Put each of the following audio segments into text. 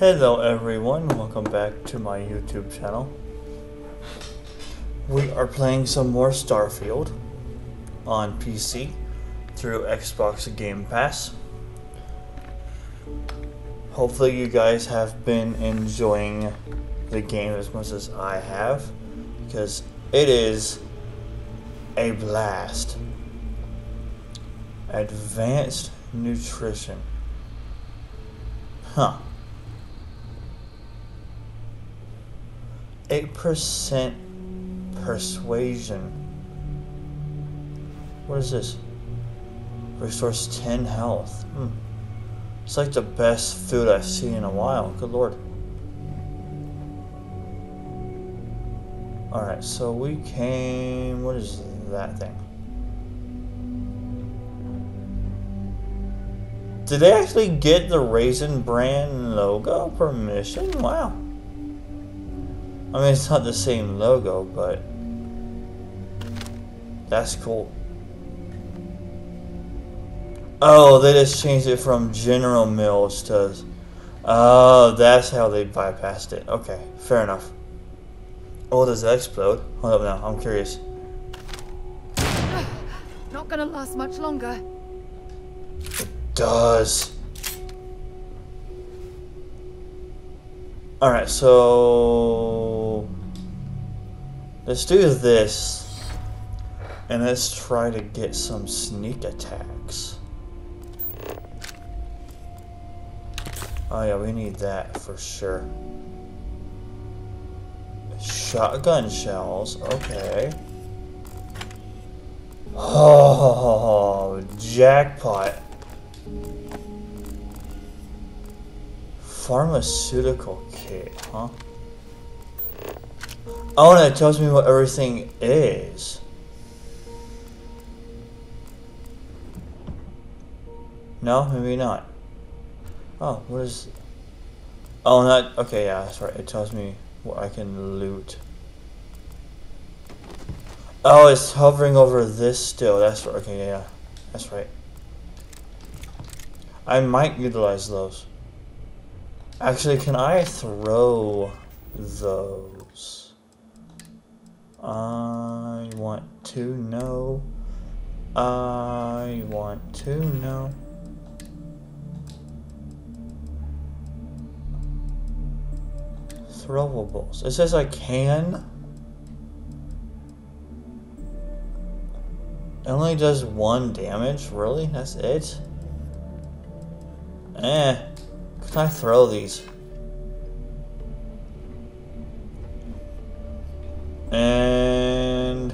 Hello everyone, welcome back to my YouTube channel. We are playing some more Starfield on PC through Xbox Game Pass. Hopefully you guys have been enjoying the game as much as I have because it is a blast. Advanced nutrition. Huh. 8% persuasion. What is this? Restores 10 health. Hmm. It's like the best food I've seen in a while. Good lord. Alright, so we came. What is that thing? Did they actually get the Raisin Bran logo permission? Wow. I mean, it's not the same logo, but that's cool. Oh, they just changed it from General Mills to. Oh, that's how they bypassed it. Okay, fair enough. Oh, does that explode? Hold up now, I'm curious. Not gonna last much longer. It does. Alright, so. Let's do this. And let's try to get some sneak attacks. Oh, yeah, we need that for sure. Shotgun shells, okay. Oh, jackpot. Pharmaceutical kit, huh? Oh, and it tells me what everything is. No, maybe not. Oh, what is... Oh, not... Okay, yeah, that's right. It tells me what I can loot. Oh, it's hovering over this still. That's right. Okay, yeah. That's right. I might utilize those. Actually, can I throw those? I want to know. I want to know. Throwables. It says I can. It only does one damage? Really? That's it? Eh. Can I throw these? And...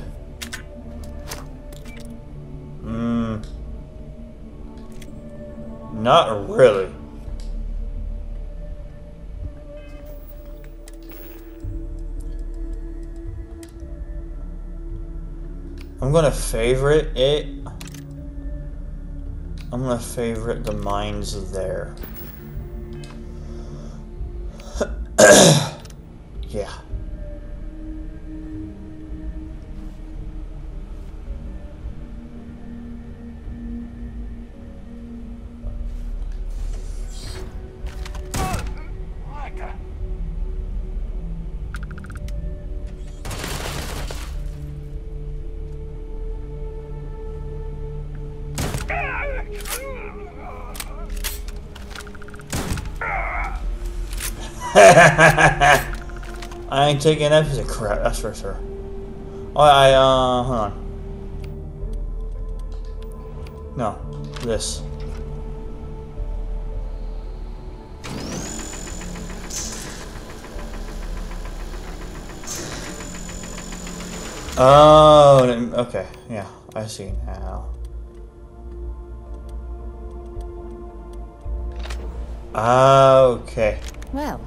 Hmm. Not really. I'm gonna favorite it. I'm gonna favorite the mines there. Yeah. Ain't taking that piece of crap, that's for sure. Oh, I, uh, hold on. No, this. Oh, okay, yeah, I see now. Okay. Well,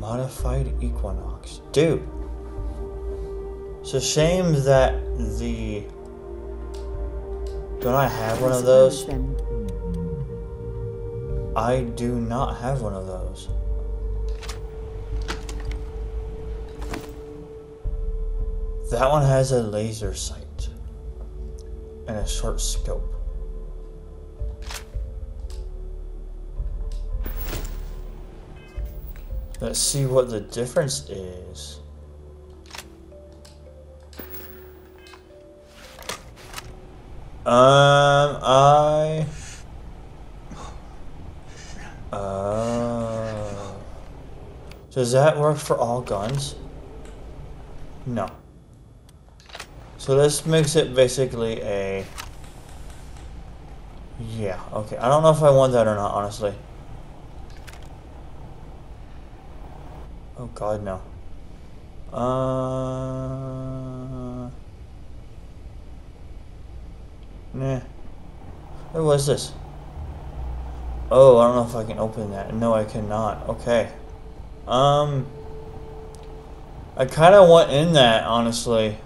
Modified Equinox. Dude. It's a shame that the... Don't I have one of those? I do not have one of those. That one has a laser sight. And a short scope. Let's see what the difference is. Um, I... Uh, does that work for all guns? No. So this makes it basically a... Yeah, okay. I don't know if I want that or not, honestly. Oh god, no. Uh... Nah. What was this? Oh, I don't know if I can open that. No, I cannot. Okay. Um... I kind of want in that, honestly.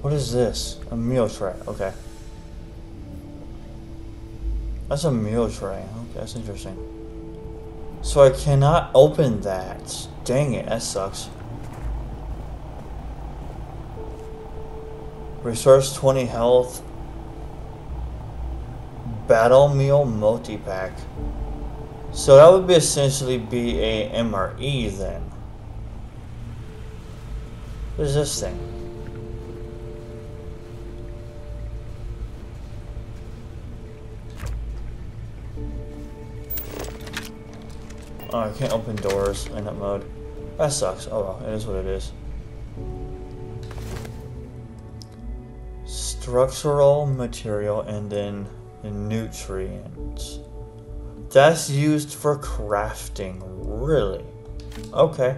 What is this? A meal tray. Okay. That's a meal tray. Okay, that's interesting. So I cannot open that. Dang it, that sucks. Resource 20 health. Battle meal multi-pack. So that would be essentially be a MRE then. What is this thing? Oh, I can't open doors in that mode. That sucks. Oh well, it is what it is. Structural material and then nutrients. That's used for crafting, really? Okay.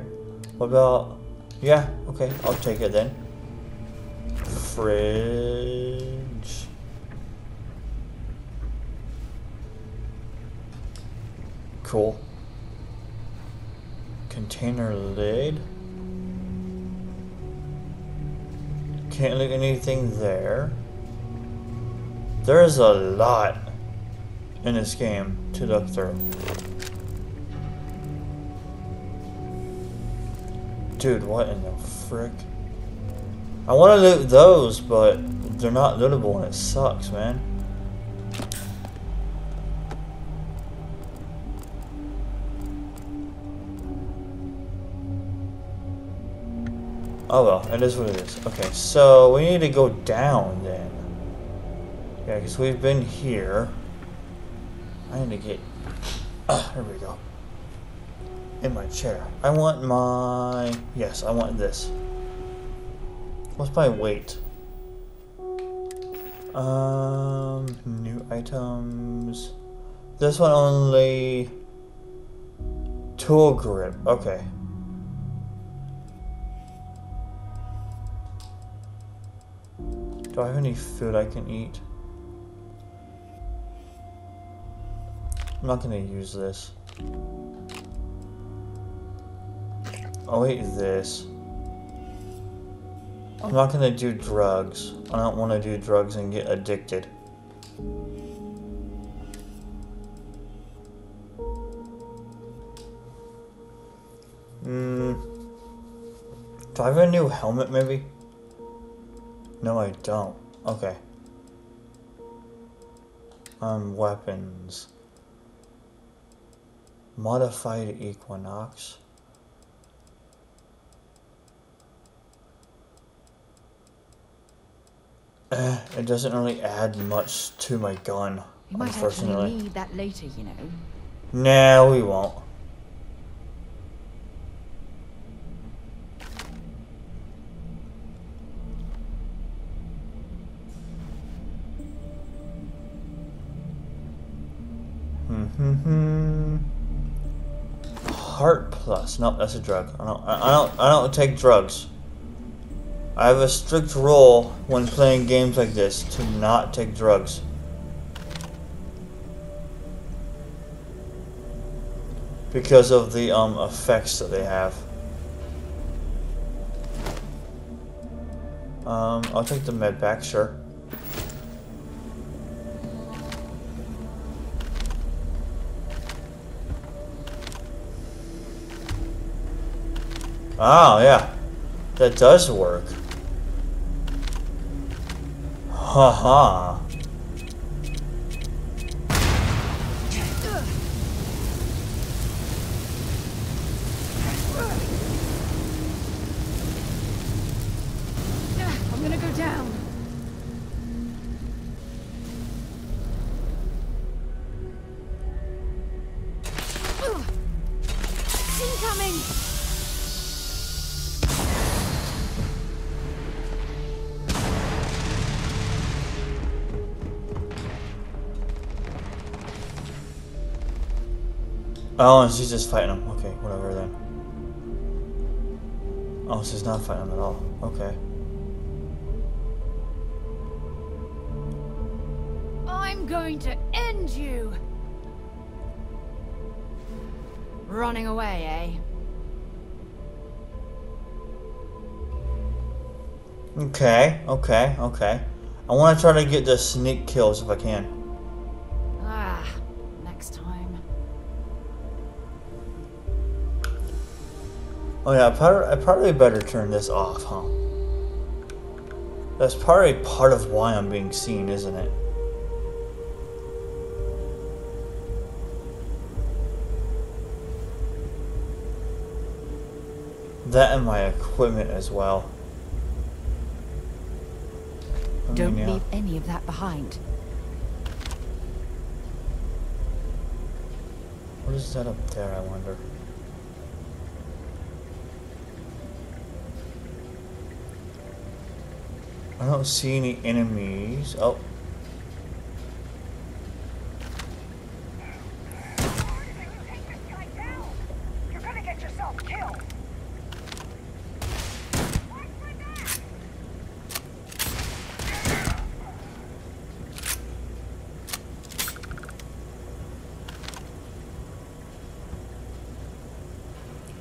What about... Yeah, okay, I'll take it then. Fridge... Cool container lid. Can't look anything there. There's a lot in this game to look through. Dude, what in the frick? I want to loot those, but they're not lootable and it sucks, man. Oh well, it is what it is. Okay, so we need to go down then. Yeah, because we've been here. I need to get... Ah, there we go. In my chair. I want my... Yes, I want this. What's my weight? Um, new items. This one only... Tool grip. Okay. Do I have any food I can eat? I'm not gonna use this. I'll eat this. I'm not gonna do drugs. I don't want to do drugs and get addicted. Hmm. Do I have a new helmet maybe? No, I don't. Okay. Um, weapons. Modified Equinox. Eh, it doesn't really add much to my gun, You might actually need that later, you know. Nah, we won't. Hmm. Heart plus. Nope, that's a drug. I don't. I don't. I don't take drugs. I have a strict rule when playing games like this to not take drugs. Because of the um, effects that they have. Um, I'll take the med back, sure. Oh, yeah. That does work. Haha. -ha. Oh, and she's just fighting him. Okay, whatever then. Oh, she's not fighting him at all. Okay. I'm going to end you! Running away, eh? Okay, okay, okay. I want to try to get the sneak kills if I can. Oh yeah, I probably, I probably better turn this off, huh? That's probably part of why I'm being seen, isn't it? That and my equipment as well. I mean, Don't yeah. leave any of that behind. What is that up there, I wonder? I don't see any enemies. Oh,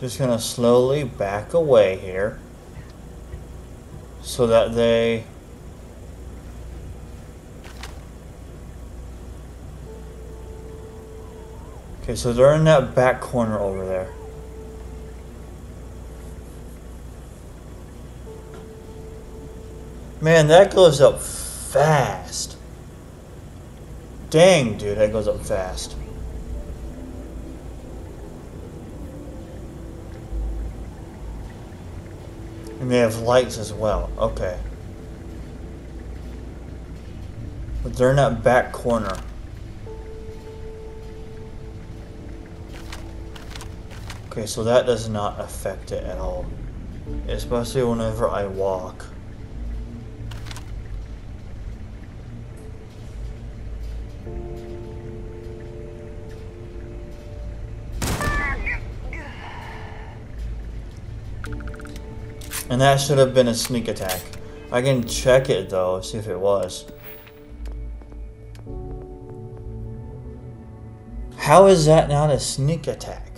just gonna slowly back away here. So that they... Okay, so they're in that back corner over there. Man, that goes up fast. Dang, dude, that goes up fast. And they have lights as well. Okay. But they're in that back corner. Okay, so that does not affect it at all. Especially whenever I walk. And that should have been a sneak attack. I can check it though, see if it was. How is that not a sneak attack?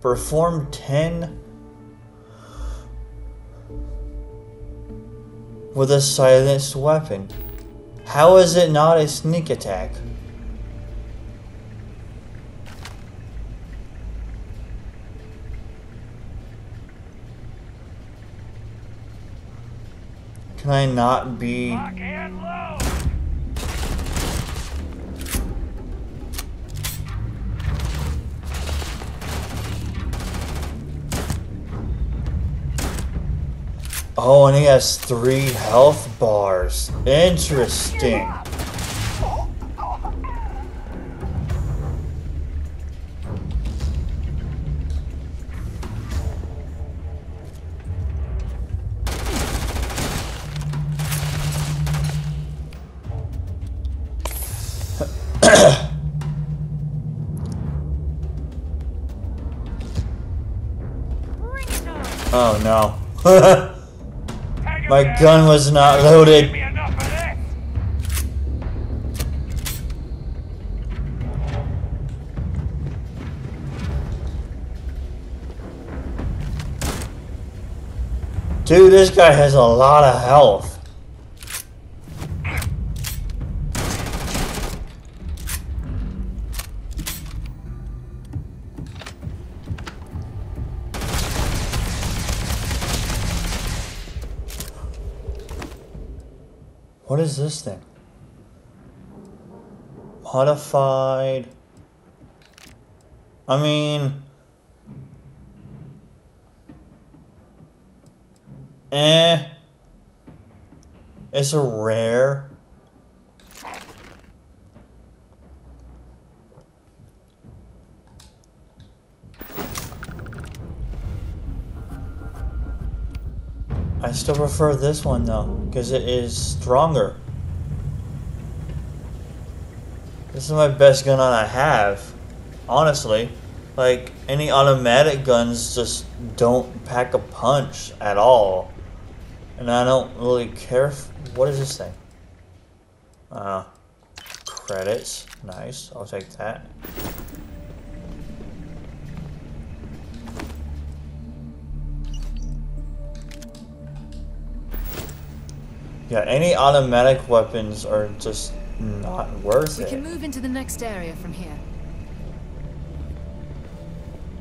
Perform 10 with a silenced weapon. How is it not a sneak attack? Can I not be! Oh, and he has three health bars. Interesting. Oh no. My gun was not loaded. Dude, this guy has a lot of health. Modified. I mean, Eh. It's a rare. I still prefer this one though, because it is stronger. This is my best gun I have, honestly. Like, any automatic guns just don't pack a punch at all. And I don't really care what is this thing? Uh, credits. Nice, I'll take that. Yeah, any automatic weapons are just not worth We it. can move into the next area from here.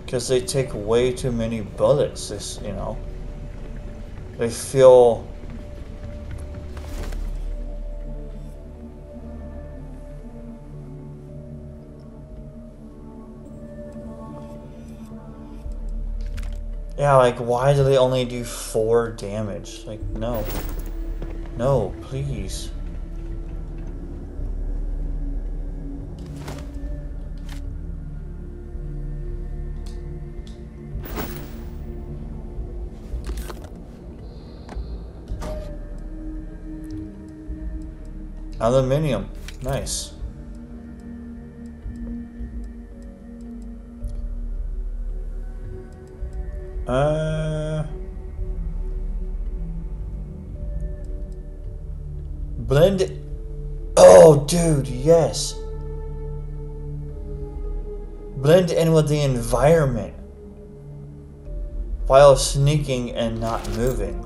Because they take way too many bullets, this, you know. They feel... Yeah, like, why do they only do four damage? Like, no. No, please. Aluminium. Nice. Uh. Blend. it- Oh, dude, yes. Blend in with the environment while sneaking and not moving.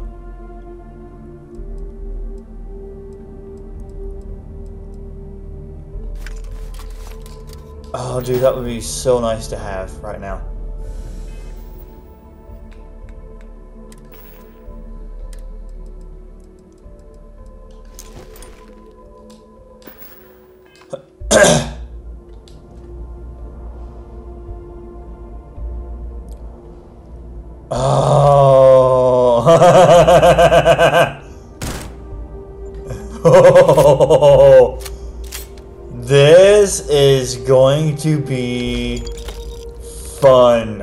Oh, dude, that would be so nice to have right now. Oh. This is going to be fun.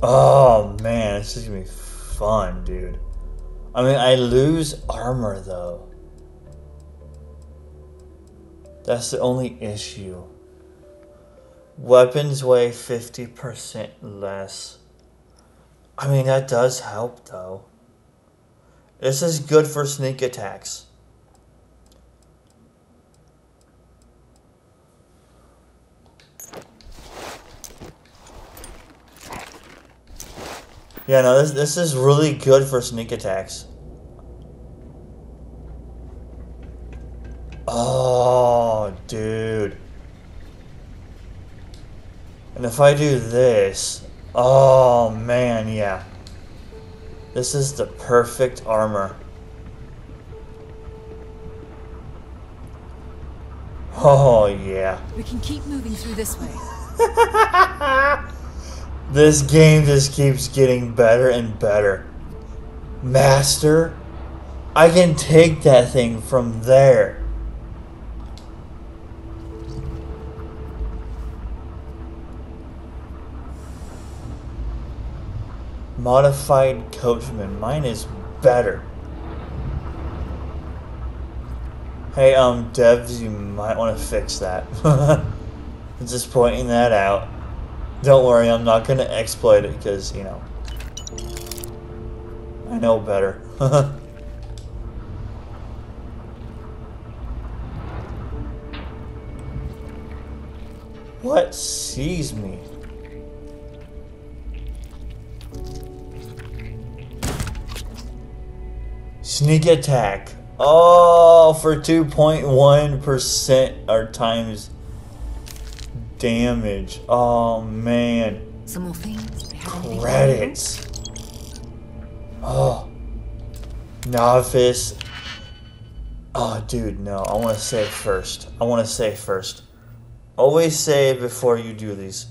Oh man, this is gonna be fun, dude. I mean, I lose armor though. That's the only issue. Weapons weigh 50% less. I mean, that does help though. This is good for sneak attacks. Yeah, no, this, this is really good for sneak attacks. Oh, dude. And if I do this, oh man, yeah. This is the perfect armor. Oh yeah. We can keep moving through this way. This game just keeps getting better and better. Master, I can take that thing from there. Modified coachman. Mine is better. Hey, um, devs, you might want to fix that. Just pointing that out. Don't worry, I'm not going to exploit it because, you know, I know better. what sees me? Sneak attack. Oh, for 2.1% or times damage. Oh man. Some more things. We have anything Credits. Oh. Novice. Oh, dude, no. I want to save first. I want to save first. Always save before you do these.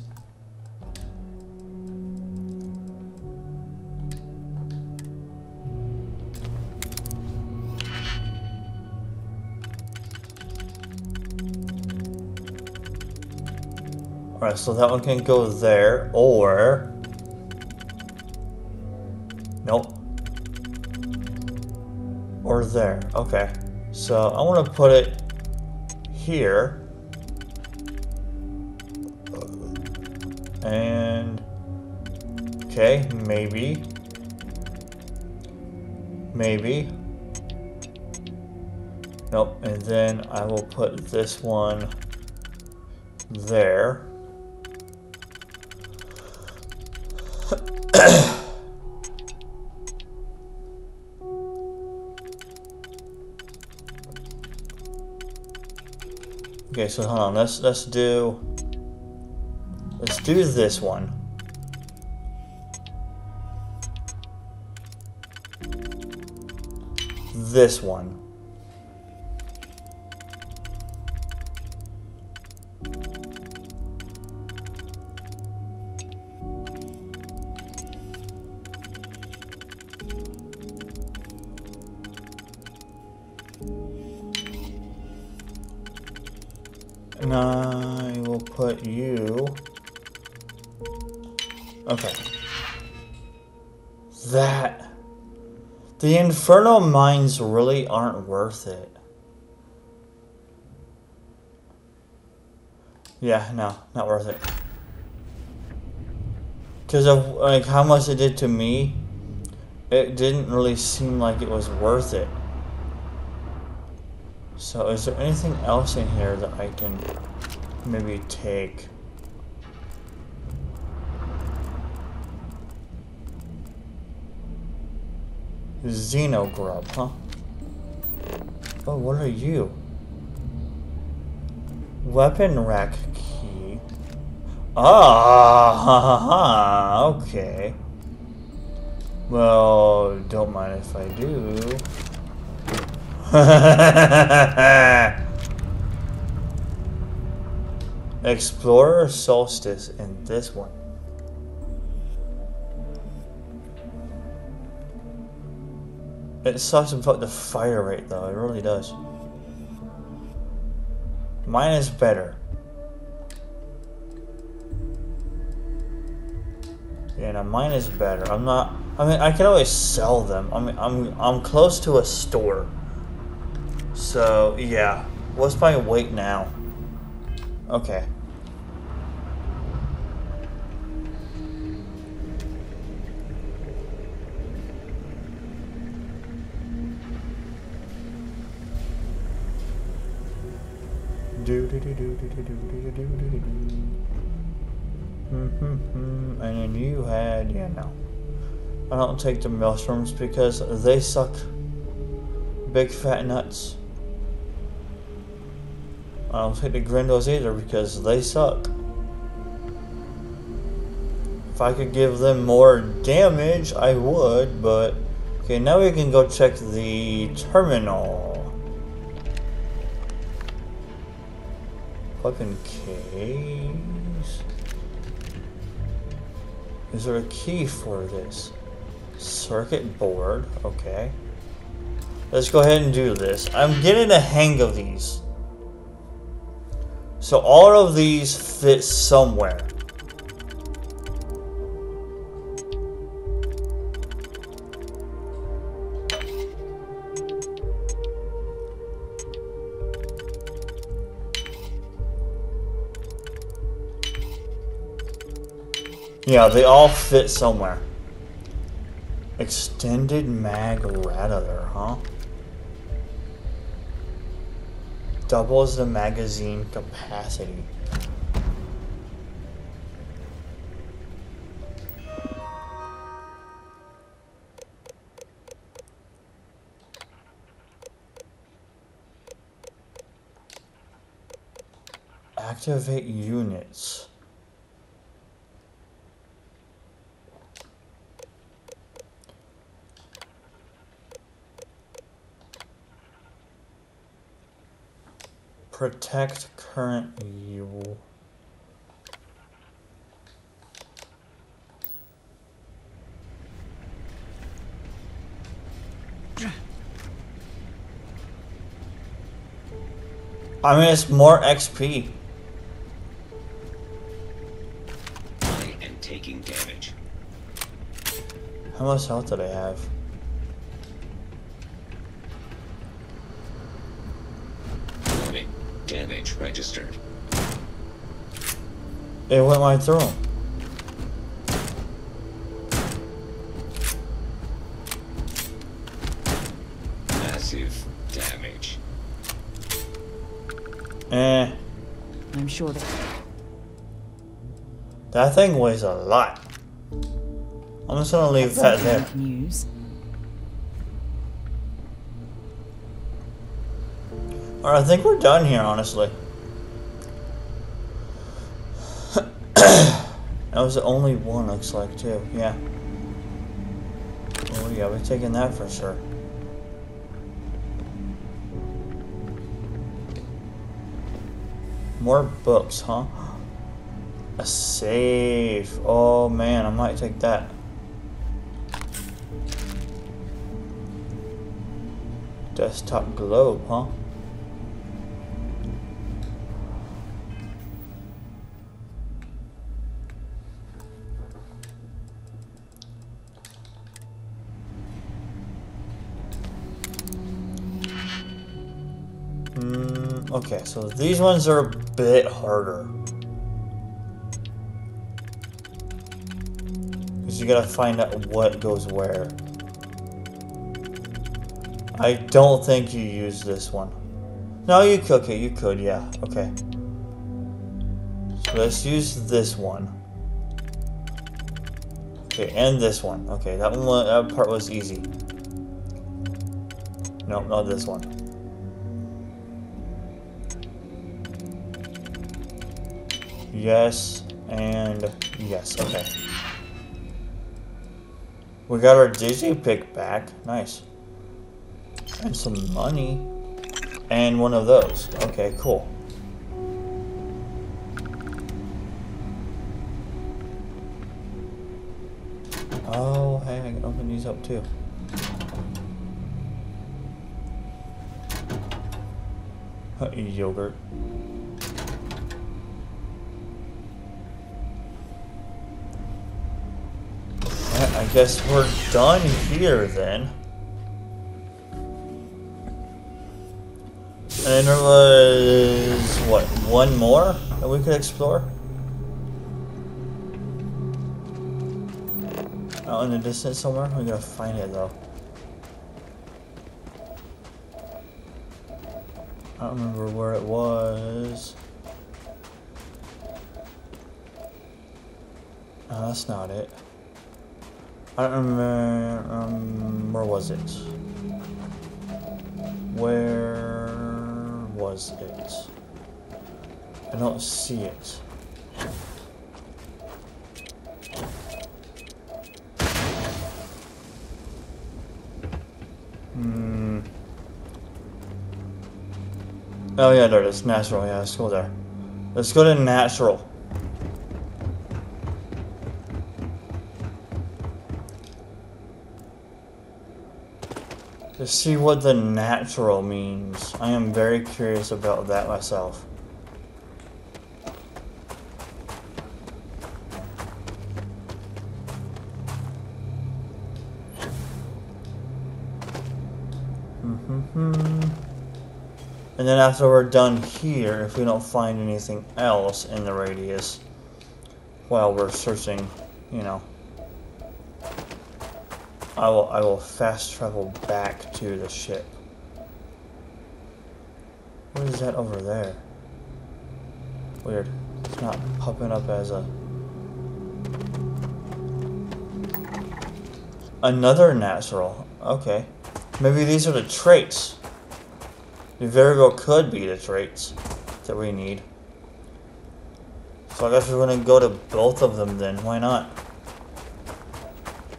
Alright, so that one can go there, or... Nope. Or there, okay. So I want to put it here. And... Okay, maybe. Maybe. Nope, and then I will put this one there. Okay, so hold on. Let's let's do let's do this one. This one. And I will put you. Okay. That. The Inferno mines really aren't worth it. Yeah, no, not worth it. Because of like how much it did to me, it didn't really seem like it was worth it. So is there anything else in here that I can maybe take? Xenogrub, huh? Oh, what are you? Weapon rack key. Ah, ha, ha, ha, okay. Well, don't mind if I do. Explorer Solstice in this one. It sucks about the fire rate though, it really does. Mine is better. Yeah, no, mine is better. I'm not I mean I can always sell them. I mean I'm I'm close to a store. So yeah. What's my weight now? Okay. Do do do do do do do do do do. Mm-hmm. And then you had yeah no. I don't take the mushrooms because they suck big fat nuts. I don't take the grindos either because they suck. If I could give them more damage, I would, but... Okay, now we can go check the terminal. Weapon case. Is there a key for this? Circuit board, okay. Let's go ahead and do this. I'm getting the hang of these. So all of these fit somewhere. Yeah, they all fit somewhere. Extended mag rather, huh? Doubles the magazine capacity. Activate units. Protect current evil. I mean, it's more XP. I am taking damage. How much health do they have? It went right through them. Massive damage. Eh, I'm sure that that thing weighs a lot. I'm just gonna leave that there. we can use. Alright, I think we're done here, honestly. Was the only one, looks like, too. Yeah. Oh, yeah, we're taking that for sure. More books, huh? A safe. Oh, man, I might take that. Desktop globe, huh? So these ones are a bit harder. Because you gotta find out what goes where. I don't think you use this one. No, you could, okay, you could, yeah, okay. So let's use this one. Okay, and this one. Okay, that one, that part was easy. No, not this one. Yes, and yes, okay. We got our Digi pick back. Nice. And some money. And one of those. Okay, cool. Oh, hey, I can open these up too. Yogurt. I guess we're done here then. And there was, what, one more that we could explore? Out in the distance somewhere? We gotta find it though. I don't remember where it was. No, that's not it. I. Um, where was it? Where was it? I don't see it. Hmm. Oh yeah, there it is. Natural. Yeah, let's go there. Let's go to natural. To see what the natural means. I am very curious about that myself. And then after we're done here, if we don't find anything else in the radius while we're searching, you know, I will I will fast travel back to the ship. What is that over there? Weird. It's not popping up as a another natural. Okay. Maybe these are the traits. They very well could be the traits that we need. So I guess we're gonna go to both of them then. Why not?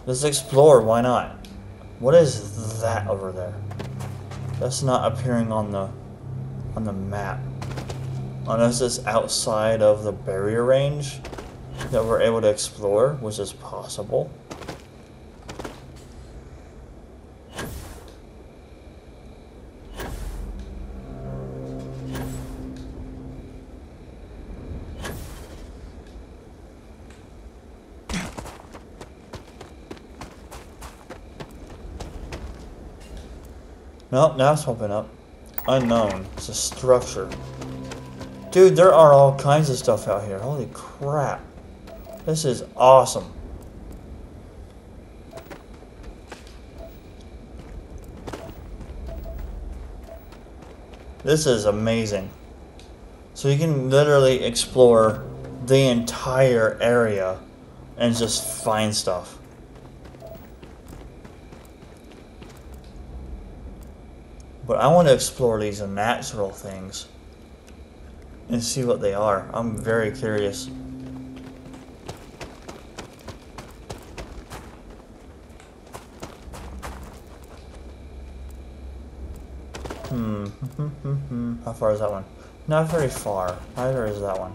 Let's explore, why not? What is that over there? That's not appearing on the on the map. Unless it's outside of the barrier range that we're able to explore, which is possible. Nope, now it's popping up. Unknown. It's a structure. Dude, there are all kinds of stuff out here. Holy crap. This is awesome. This is amazing. So you can literally explore the entire area and just find stuff. But I want to explore these natural things and see what they are. I'm very curious. Hmm. How far is that one? Not very far. Neither is that one.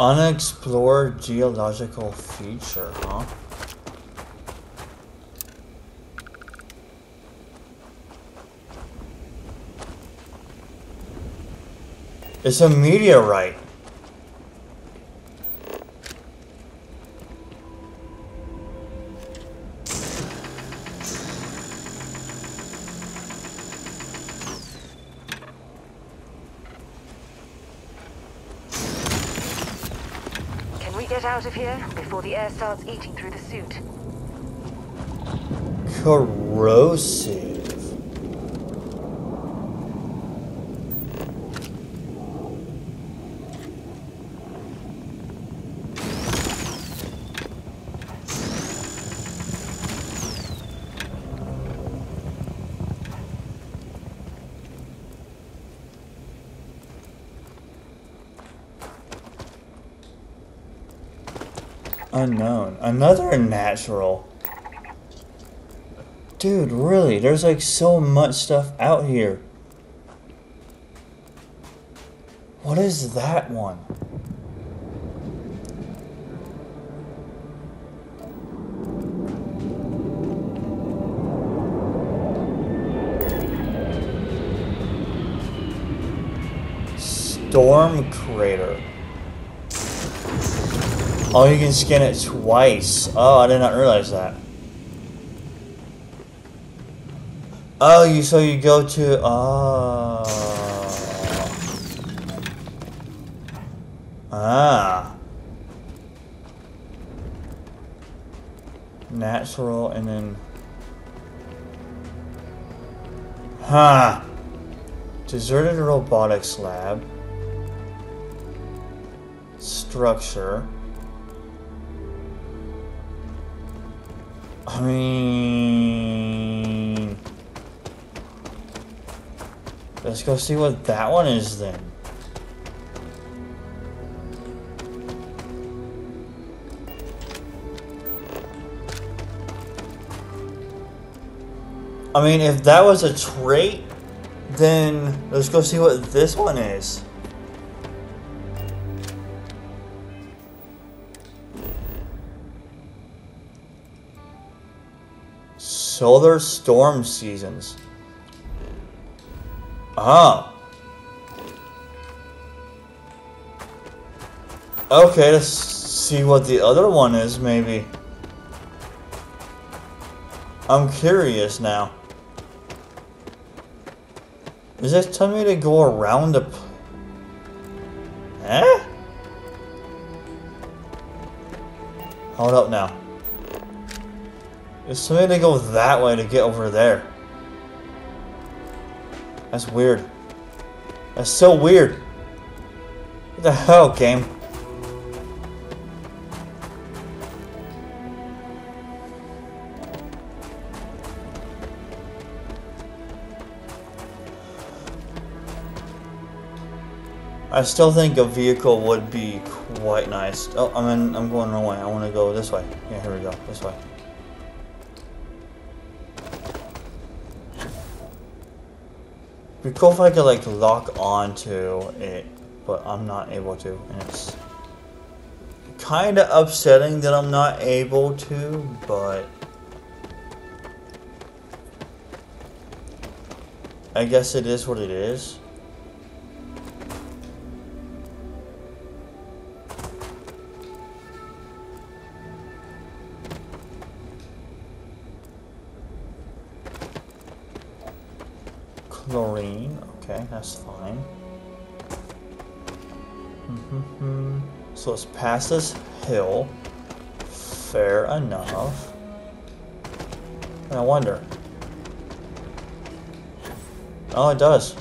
Unexplored geological feature, huh? It's a meteorite. Can we get out of here before the air starts eating through the suit? Corrosive. Unknown. Another natural. Dude, really, there's like so much stuff out here. What is that one? Storm Crater. Oh, you can scan it twice. Oh, I did not realize that. Oh, you so you go to oh. Ah. Natural and then Huh. Deserted robotics lab. Structure. Mean, let's go see what that one is then. I mean, if that was a trait, then let's go see what this one is. Solar storm seasons. Oh. Okay, let's see what the other one is, maybe. I'm curious now. Is this telling me to go around the... Eh? Hold up now. It's me to go that way to get over there. That's weird. That's so weird. What the hell, game? I still think a vehicle would be quite nice. Oh, I'm in, I'm going the wrong way. I want to go this way. Yeah, here we go. This way. Be cool if I could like lock onto it, but I'm not able to, and it's kind of upsetting that I'm not able to, but I guess it is what it is. Chlorine, okay, that's fine. So it's past this hill. Fair enough. And I wonder. Oh, it does.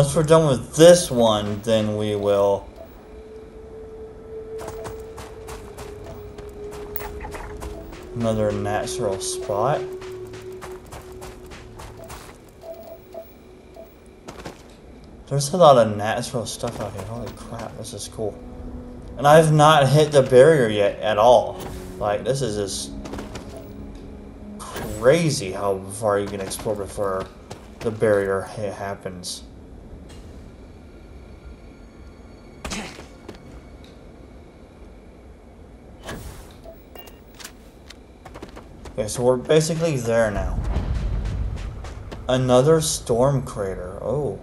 Once we're done with this one, then we will another natural spot. There's a lot of natural stuff out here. Holy crap, this is cool. And I've not hit the barrier yet at all. Like, this is just crazy how far you can explore before the barrier ha- happens. So we're basically there now. Another storm crater. Oh.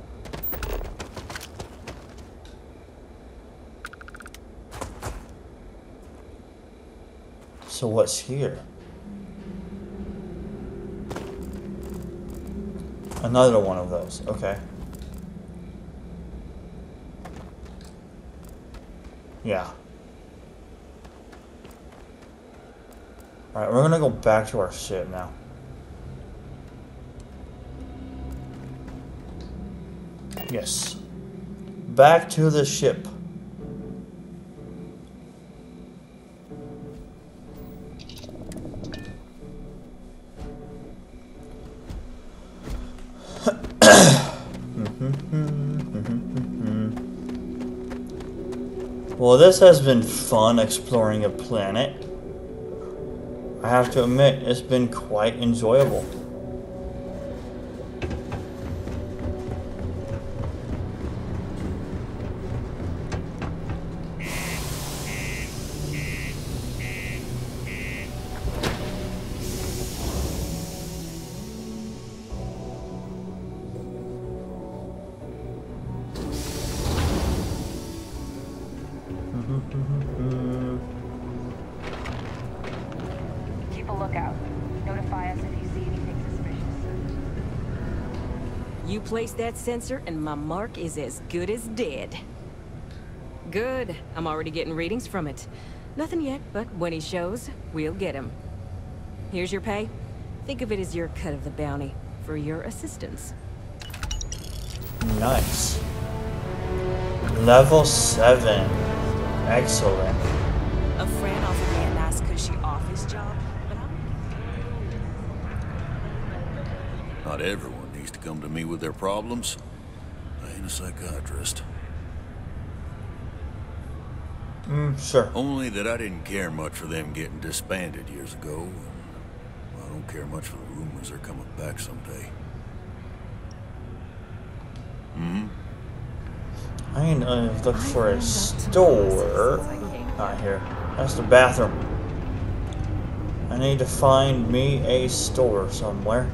So what's here? Another one of those. Okay. Yeah. Alright, we're gonna go back to our ship now. Yes. Back to the ship. Well, this has been fun exploring a planet. I have to admit, it's been quite enjoyable. Place that sensor and my mark is as good as dead. Good. I'm already getting readings from it. Nothing yet, but when he shows, we'll get him. Here's your pay. Think of it as your cut of the bounty for your assistance. Nice. Level 7. Excellent. With their problems. I ain't a psychiatrist. Mm, sure. Only that I didn't care much for them getting disbanded years ago. And I don't care much for the rumors they're coming back someday. Hmm? I need to look for a store. Not here. That's the bathroom. I need to find me a store somewhere.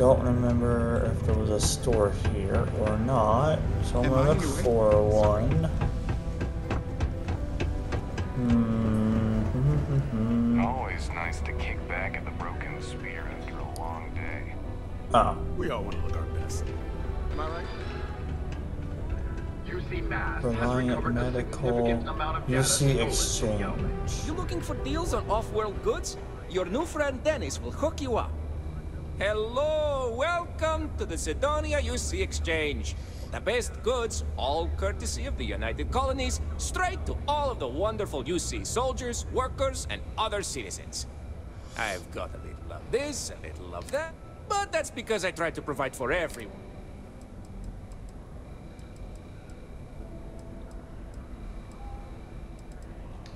Don't remember if there was a store here or not, so I'm gonna look for one. Hmm. Always nice to kick back at the Broken Spear after a long day. Oh, We all want to look our best. Am I right? UC Mass Reliant Medical significant amount of data UC stolen from the Exchange. You looking for deals on off-world goods? Your new friend Dennis will hook you up. Hello, welcome to the Cydonia UC Exchange. The best goods, all courtesy of the United Colonies, straight to all of the wonderful UC soldiers, workers, and other citizens. I've got a little of this, a little of that, but that's because I try to provide for everyone.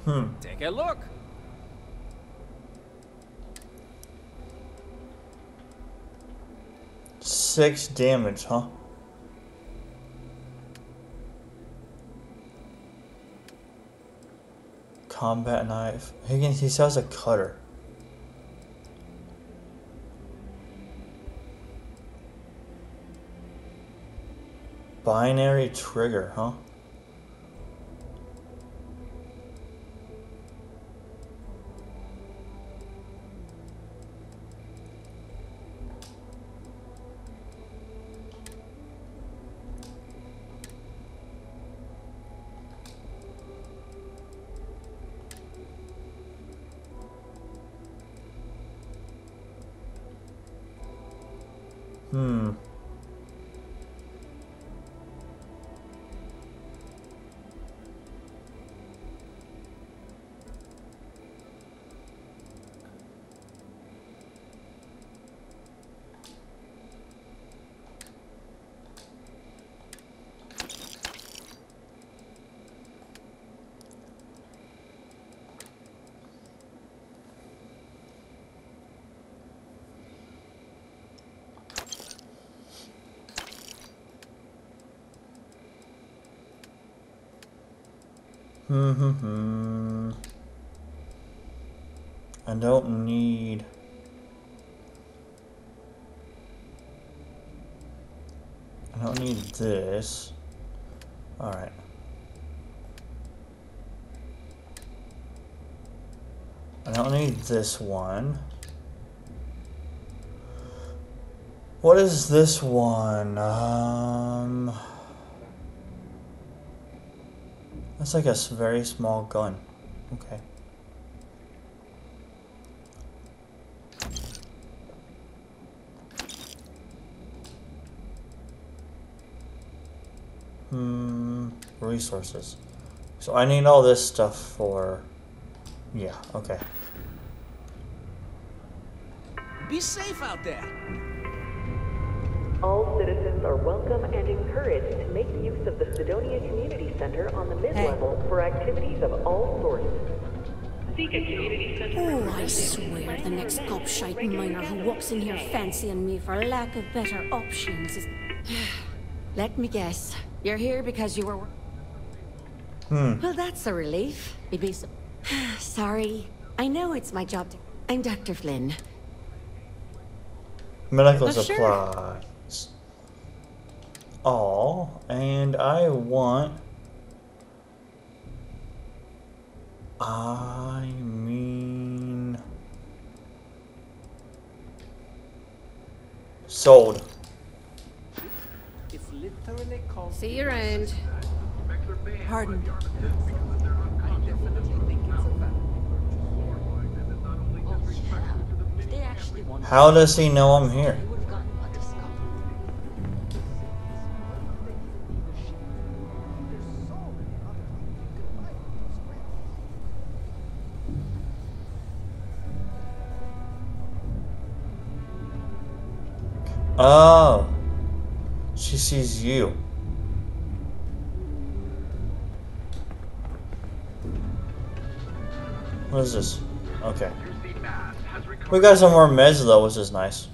Hmm. Take a look. Six damage, huh? Combat knife. He can, he sells a cutter. Binary trigger, huh? I don't need. I don't need this. Alright. I don't need this one. What is this one? Um. That's like a very small gun. Okay. Hmm, resources. So I need all this stuff for. Yeah, okay. Be safe out there. All citizens are welcome and encouraged to make use of the Cydonia Community Center on the mid-level for activities of all sorts. Seek a community center. Oh, I swear the next gobshite miner who walks in here fancying me for lack of better options is... Let me guess. You're here because you were... Hmm. Well, that's a relief. It'd be so... Sorry. I know it's my job to... I'm Dr. Flynn. Medical Oh, sure. supplies. All, and I want. I mean. Sold. It's literally called... See you around. Pardon. I definitely think it's a fact. If they actually wanted How does he know I'm here? Oh. She sees you. What is this? Okay. UC Mass has recovered We got some more meds though, which is nice.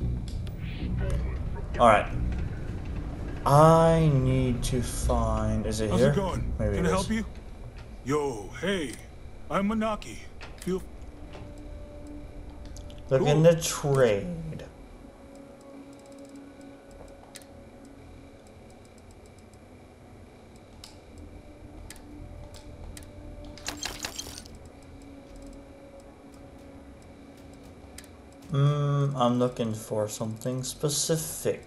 Alright. I need to find. Is it How's here? it going? Maybe Can it I is. help you? Yo, hey, I'm Manaki. Feel Looking the trade. Mm, I'm looking for something specific.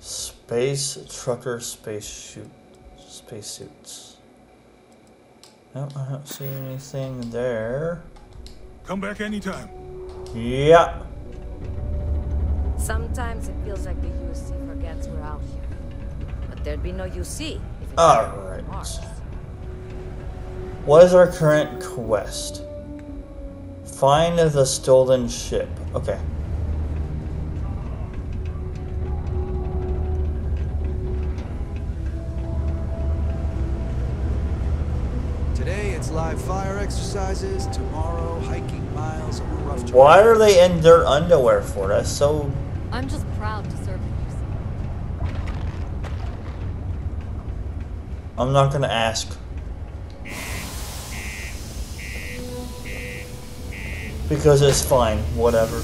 Space trucker space shoot space suits. No, I don't see anything there. Come back anytime. Yeah. Sometimes it feels like the UC forgets we're out here. But there'd be no UC if it Alright. Mars. What is our current quest? Find the stolen ship. Okay. Today it's live fire exercises, tomorrow hiking miles on a rough terrain. Why are they in their underwear for? us? so. I'm just proud to serve the UC. I'm not gonna ask. Because it's fine, whatever.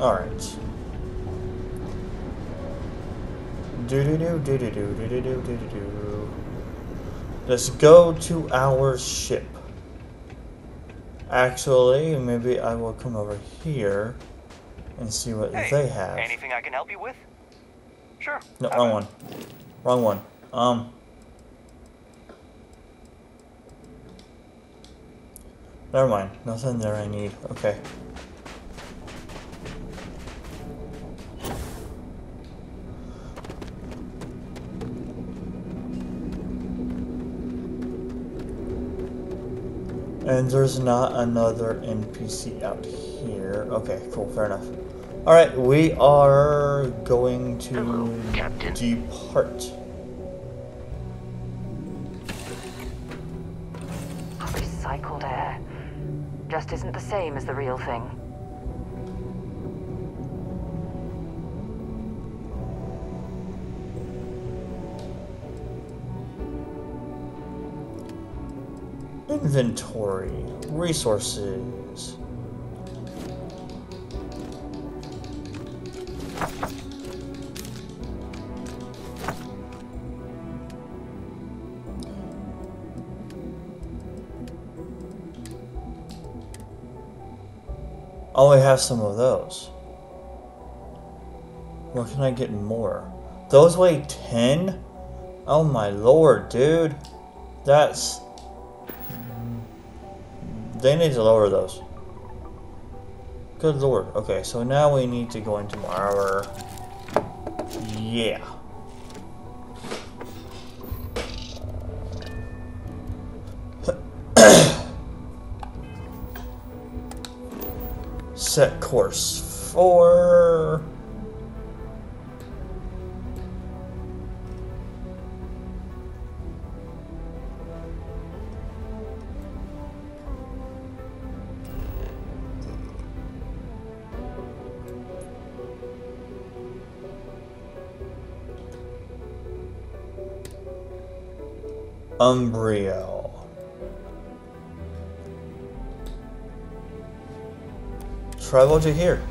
Alright. Do do do do do do do do do do do. Let's go to our ship. Actually, maybe I will come over here and see what Hey, they have. Anything I can help you with? Sure. No, wrong one. Wrong one. Um. Never mind. Nothing there I need. Okay. And there's not another NPC out here. Okay, cool, fair enough. Alright, we are going to depart. Recycled air. Just isn't the same as the real thing. Inventory. Resources. I have some of those. Where can I get more? Those weigh 10? Oh my lord, dude. That's... They need to lower those. Good lord. Okay, so now we need to go into our... Yeah. Set course for... Umbrio. Travel to here.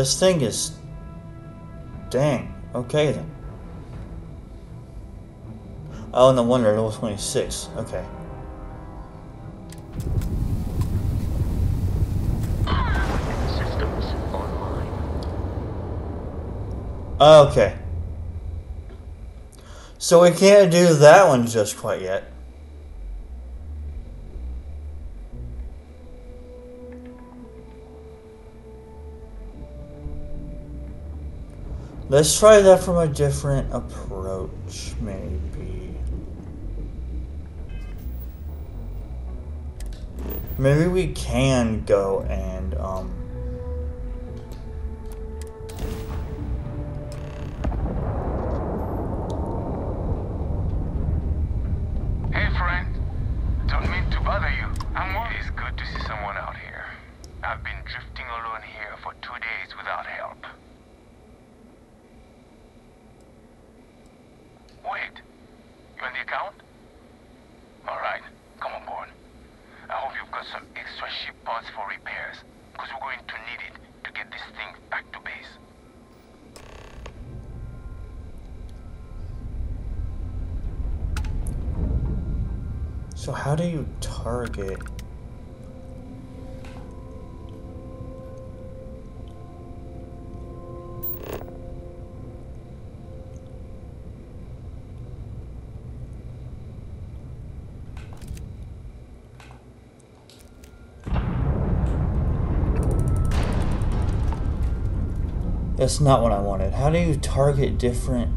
This thing is... Dang. Okay then. Oh, no wonder it level 26. Okay. Okay. So we can't do that one just quite yet. Let's try that from a different approach, maybe. Maybe we can go and, um... Hey, friend. Don't mean to bother you. I'm It is good to see someone out here. I've been drifting alone here for two days without help. Wait. You on the account? Alright, come on board. I hope you've got some extra ship parts for repairs, because we're going to need it to get this thing back to base. So how do you target? That's not what I wanted. How do you target different...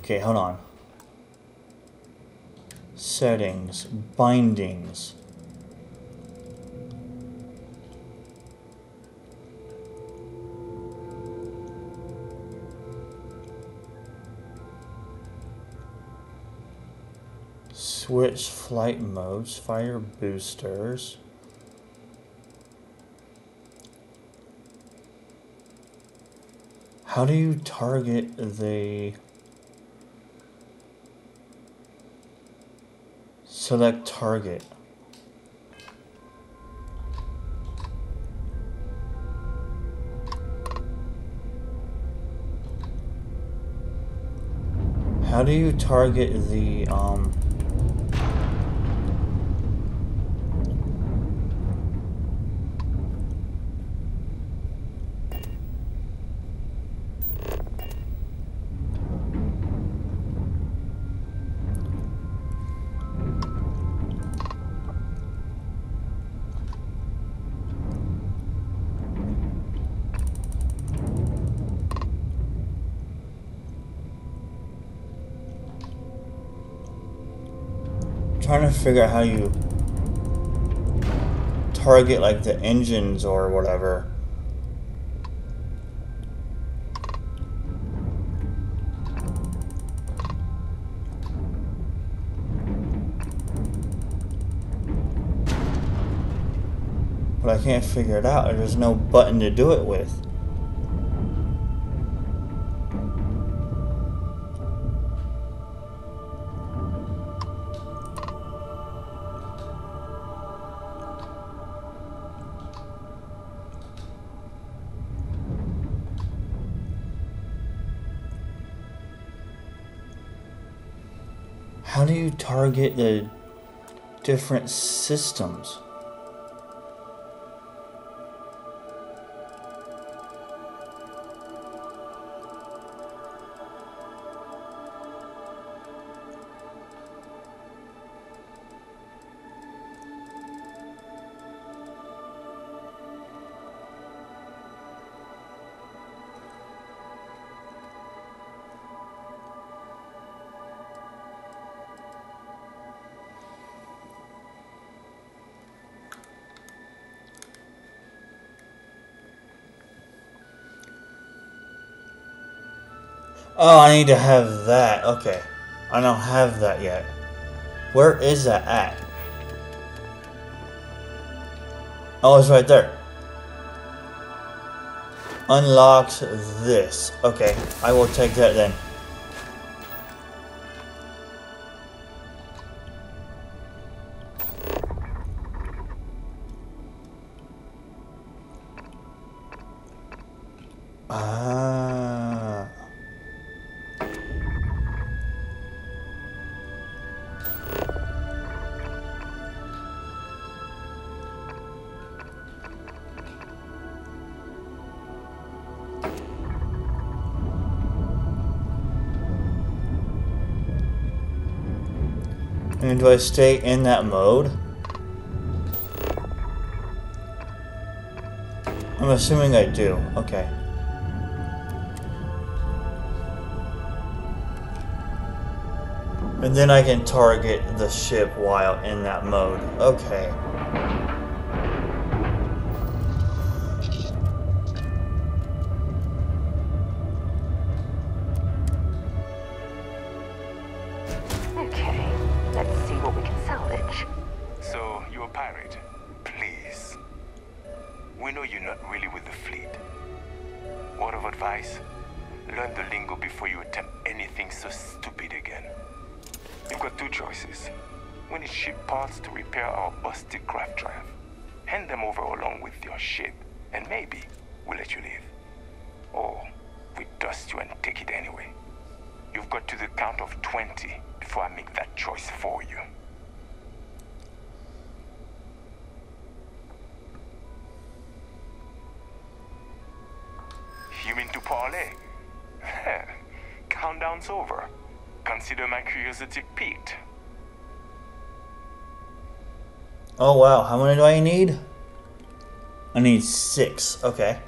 Okay, hold on. Settings, bindings. Switch flight modes, fire boosters. How do you target the select target? How do you target the um figure out how you target like the engines or whatever. But I can't figure it out. There's no button to do it with. Different systems? I need to have that. Okay. I don't have that yet. Where is that at? Oh, it's right there. Unlocks this. Okay, I will take that then. Ah. Do I stay in that mode? I'm assuming I do. Okay. And then I can target the ship while in that mode. Okay. Oh wow, how many do I need? I need six. Okay.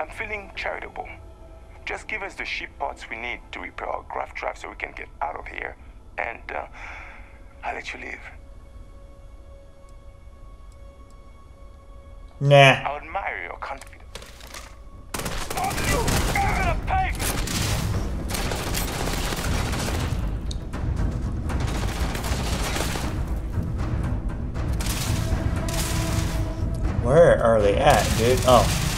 I'm feeling charitable. Just give us the ship parts we need to repair our grav drive so we can get out of here, and uh, I'll let you live. Nah. I admire your confidence. You're gonna pay me! Where are they at, dude? Oh.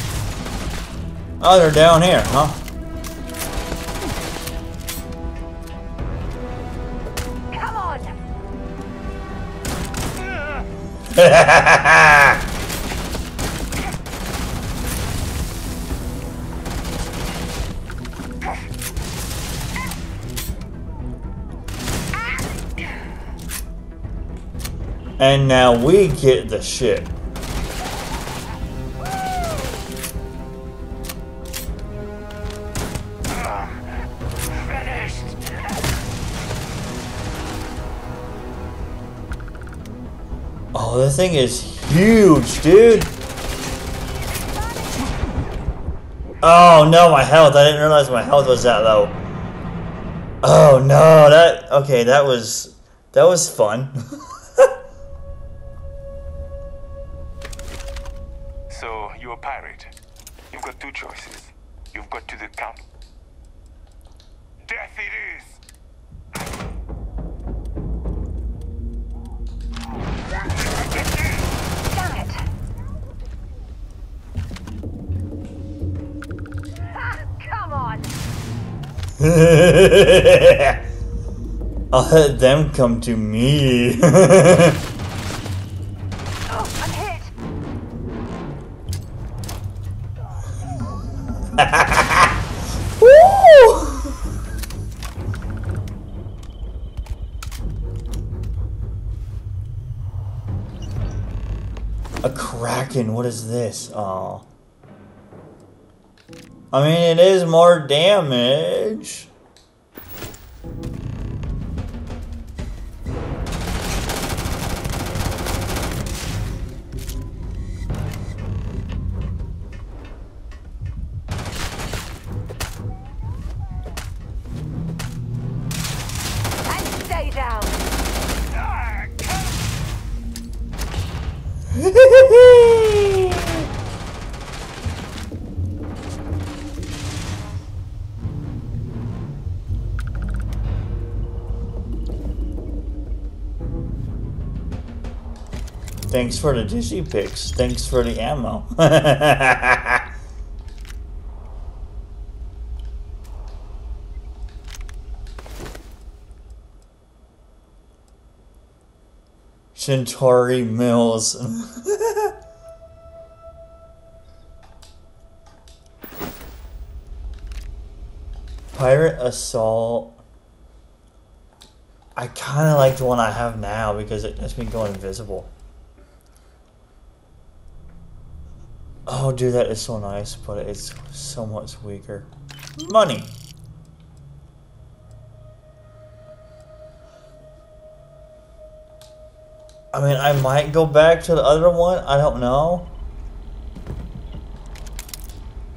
Oh, they're down here, huh? Come on! and now we get the ship. Thing is huge, dude. Oh no, my health. I didn't realize my health was that low. Oh no, that okay, that was that was fun. let them come to me. Oh, I'm hit! Woo! A kraken, what is this? Oh. I mean, it is more damage. Thanks for the tissue picks. Thanks for the ammo. Centauri Mills. Pirate Assault. I kind of like the one I have now because it lets me go invisible. Oh, dude, that is so nice, but it's so much weaker. Money. I mean, I might go back to the other one. I don't know.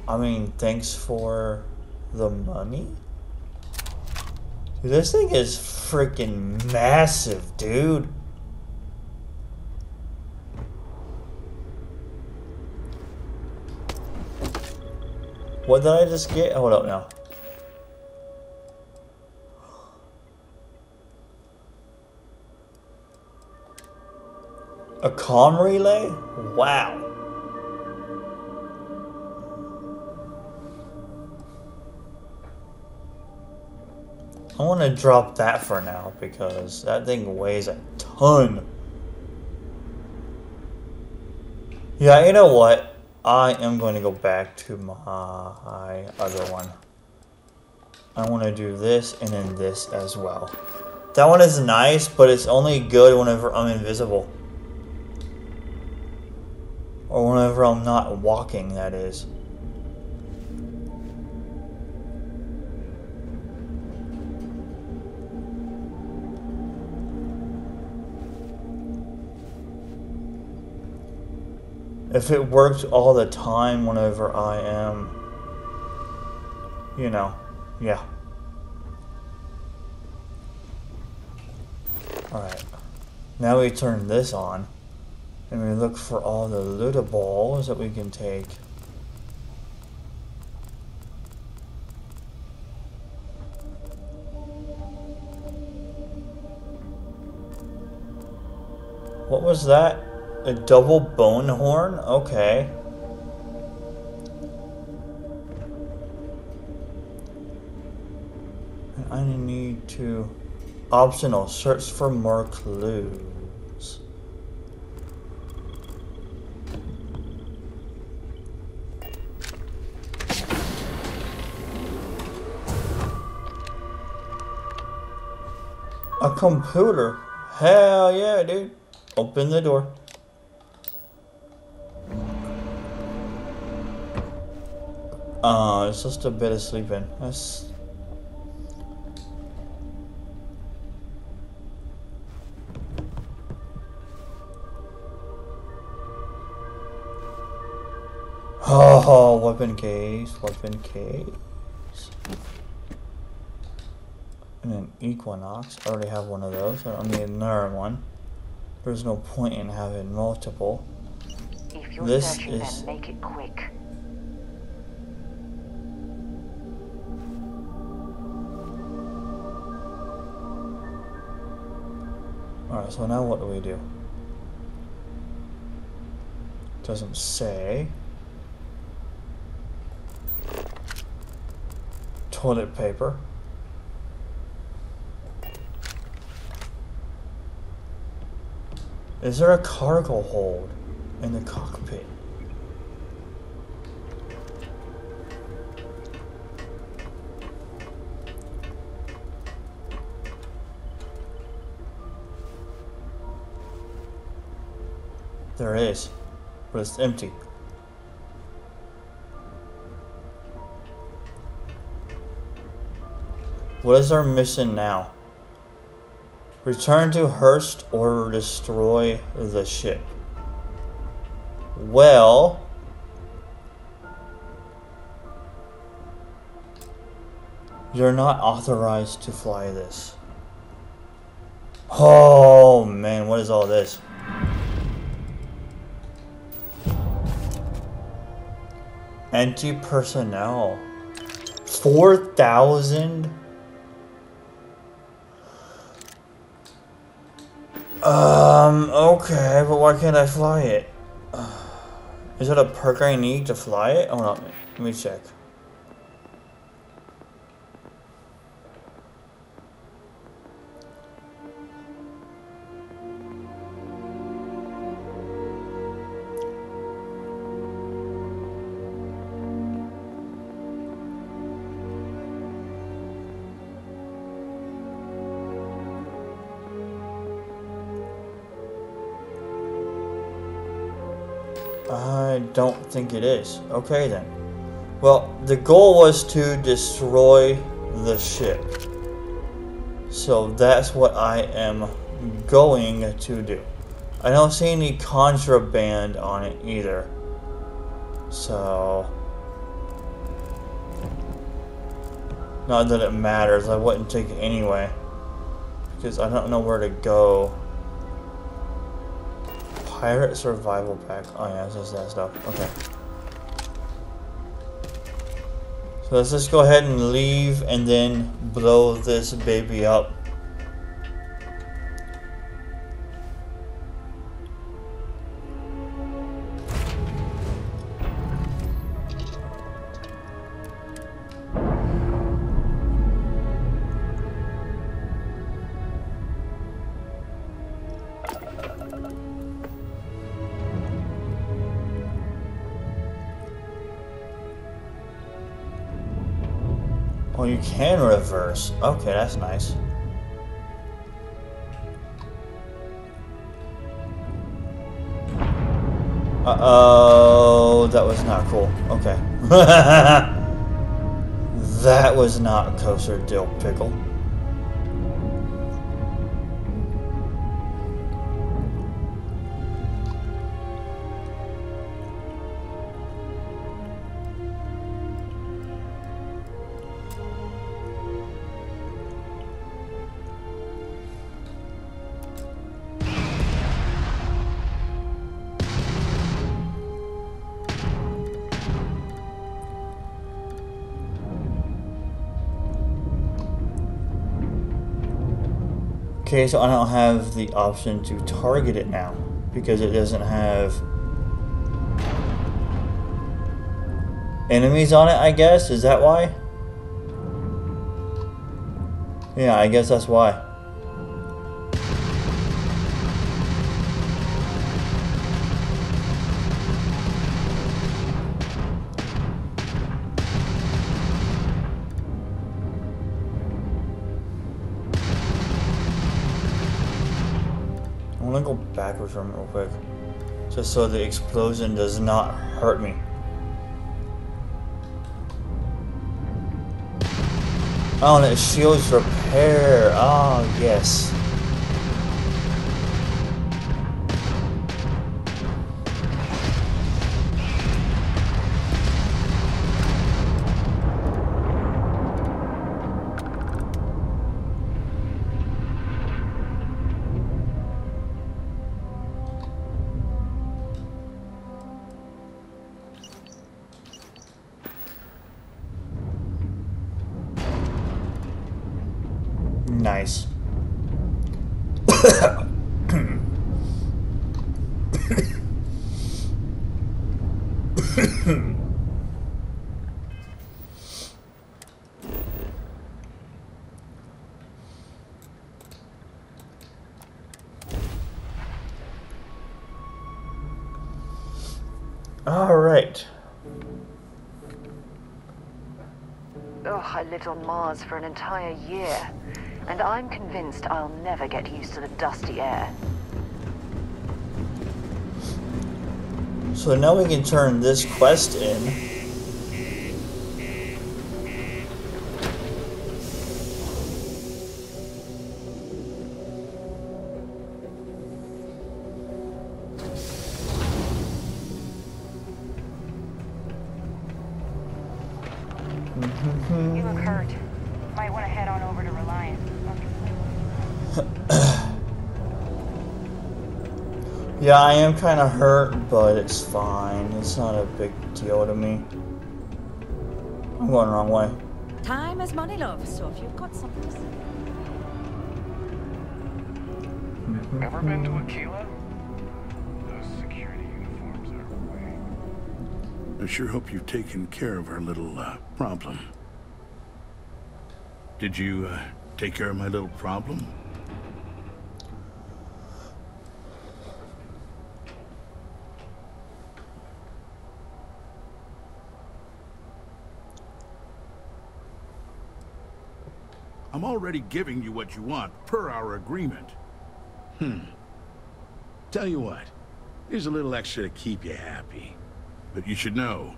I mean, thanks for the money. Dude, this thing is freaking massive, dude. What did I just get? Hold up now. A com relay? Wow. I want to drop that for now because that thing weighs a ton. Yeah, you know what? I am going to go back to my other one. I want to do this and then this as well. That one is nice, but it's only good whenever I'm invisible. Or whenever I'm not walking, that is. If it worked all the time whenever I am, you know, yeah. Alright. Now we turn this on. And we look for all the lootables that we can take. What was that? A double bone horn? Okay. I need to... Optional, search for more clues. A computer? Hell yeah, dude. Open the door. Uh, it's just a bit of sleeping. That's... Oh, weapon case, weapon case. And an Equinox. I already have one of those. I don't need another one. There's no point in having multiple. If you're This searching, is- then make it quick. So now what do we do? Doesn't say. Toilet paper. Is there a cargo hold in the cockpit? There is, but it's empty. What is our mission now? Return to Hearst or destroy the ship. Well, you're not authorized to fly this. Oh man, what is all this? Anti-personnel. 4,000? Um, okay, but why can't I fly it? Is it a perk I need to fly it? Hold on, let me check. Think it is. Okay then. Well, the goal was to destroy the ship. So that's what I am going to do. I don't see any contraband on it either. So... Not that it matters, I wouldn't take it anyway. Because I don't know where to go. Pirate Survival Pack. Oh yeah, it's just that stuff. Okay. So let's just go ahead and leave and then blow this baby up. Can reverse. Okay, that's nice. Uh-oh, that was not cool. Okay. that was not a kosher dill pickle. Okay, so I don't have the option to target it now because it doesn't have enemies on it, I guess? Is that why? Yeah, I guess that's why. From real quick. Just so the explosion does not hurt me. Oh, and it shields repair. Oh, yes. Ugh, I lived on Mars for an entire year, and I'm convinced I'll never get used to the dusty air. So now we can turn this quest in. Yeah, I am kind of hurt, but it's fine. It's not a big deal to me. I'm going the wrong way. Time is money, love, so if you've got something to say. Ever been to Akila? Those security uniforms are way. I sure hope you've taken care of our little uh, problem. Did you uh, take care of my little problem? Already giving you what you want, per our agreement. Hmm. Tell you what, here's a little extra to keep you happy. But you should know,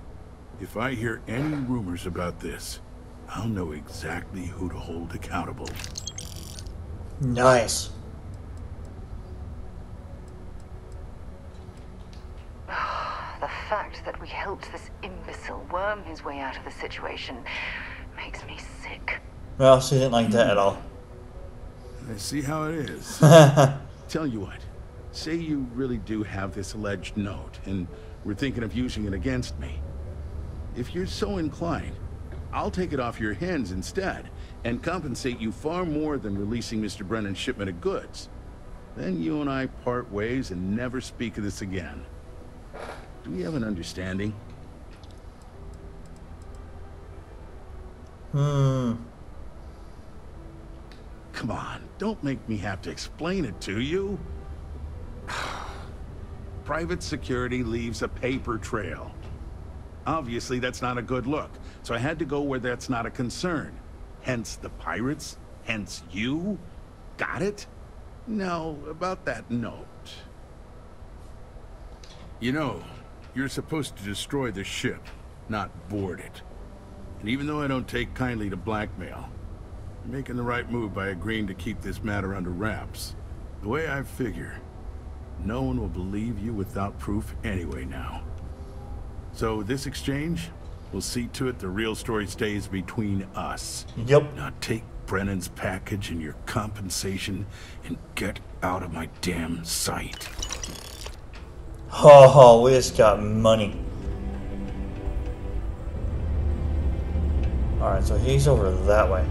if I hear any rumors about this, I'll know exactly who to hold accountable. Nice. The fact that we helped this imbecile worm his way out of the situation makes me sick. Well, she didn't like that at all. I see how it is. Tell you what, say you really do have this alleged note, and we're thinking of using it against me. If you're so inclined, I'll take it off your hands instead, and compensate you far more than releasing Mr. Brennan's shipment of goods. Then you and I part ways and never speak of this again. Do we have an understanding? Hmm. Come on, don't make me have to explain it to you. Private security leaves a paper trail. Obviously, that's not a good look, so I had to go where that's not a concern. Hence the pirates, hence you. Got it? Now, about that note. You know, you're supposed to destroy the ship, not board it. And even though I don't take kindly to blackmail, you're making the right move by agreeing to keep this matter under wraps. The way I figure, no one will believe you without proof anyway now. So this exchange, will see to it the real story stays between us. Yep. Now take Brennan's package and your compensation and get out of my damn sight. Oh, we just got money. Alright, so he's over that way.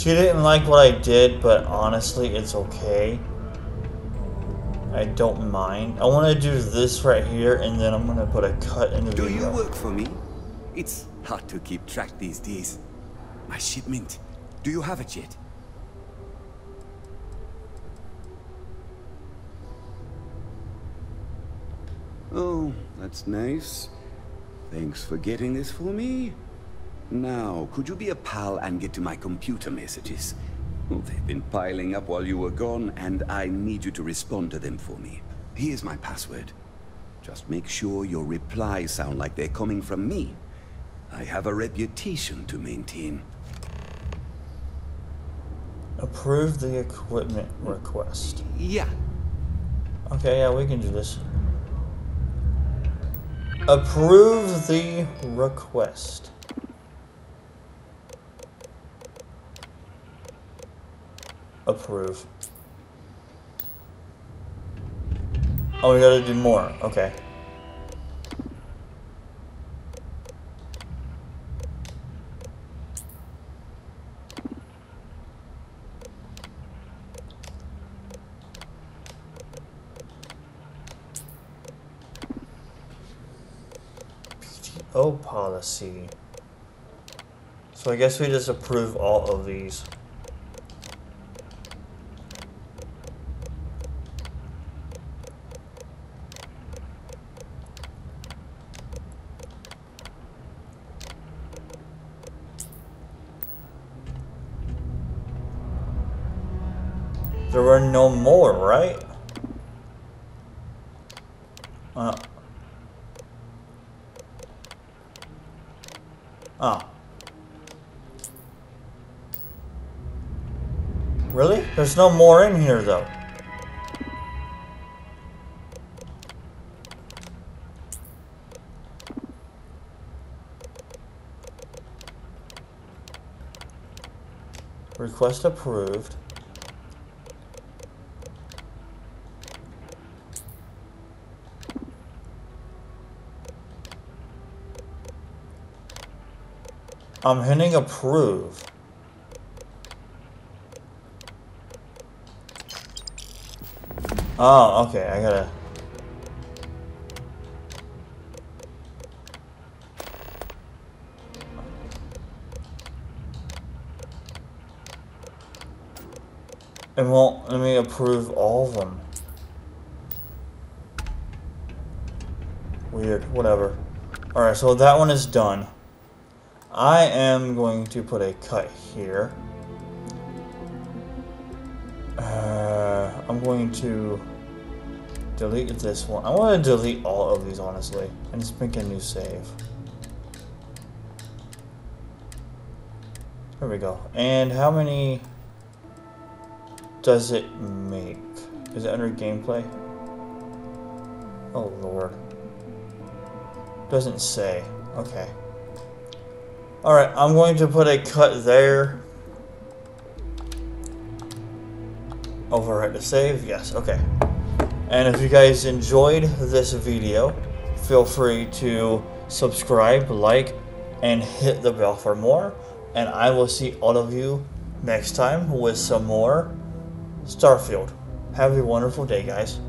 She didn't like what I did, but honestly, it's okay. I don't mind. I want to do this right here, and then I'm going to put a cut in the Do video. you work for me? It's hard to keep track these days. My shipment. Do you have it yet? Oh, that's nice. Thanks for getting this for me. Now, could you be a pal and get to my computer messages? Oh, they've been piling up while you were gone, and I need you to respond to them for me. Here's my password. Just make sure your replies sound like they're coming from me. I have a reputation to maintain. Approve the equipment request. Yeah. Okay, yeah, we can do this. Approve the request. Approve. Oh, we gotta do more. Okay. PTO policy. So I guess we just approve all of these. There's no more in here, though. Request approved. I'm hitting approve. Oh, okay, I gotta... It won't let me approve all of them. Weird, whatever. Alright, so that one is done. I am going to put a cut here. I'm going to delete this one. I want to delete all of these, honestly, and just make a new save. There we go. And how many does it make? Is it under gameplay? Oh lord. Doesn't say. Okay. Alright, I'm going to put a cut there. Save. Yes, okay. And if you guys enjoyed this video, feel free to subscribe, like, and hit the bell for more. And I will see all of you next time with some more Starfield. Have a wonderful day, guys.